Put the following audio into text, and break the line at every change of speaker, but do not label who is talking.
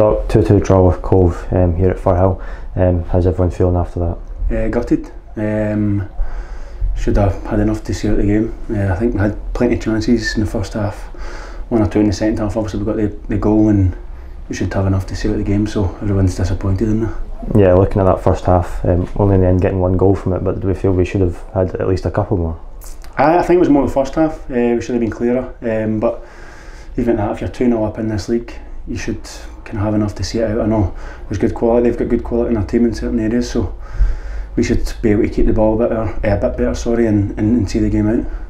Doc, 2 2 draw with Cove um, here at Firhill. Um, how's everyone feeling after that?
Uh, gutted. Um, should have had enough to see out the game. Uh, I think we had plenty of chances in the first half, one or two in the second half. Obviously, we got the, the goal and we should have enough to see out the game, so everyone's disappointed in that.
Yeah, looking at that first half, um, only in the end getting one goal from it, but do we feel we should have had at least a couple more?
I, I think it was more the first half. Uh, we should have been clearer, um, but even that, if you're 2 0 up in this league, you should can have enough to see it out. I know there's good quality, they've got good quality in their team in certain areas, so we should be able to keep the ball a bit better, uh, a bit better sorry, and, and, and see the game out.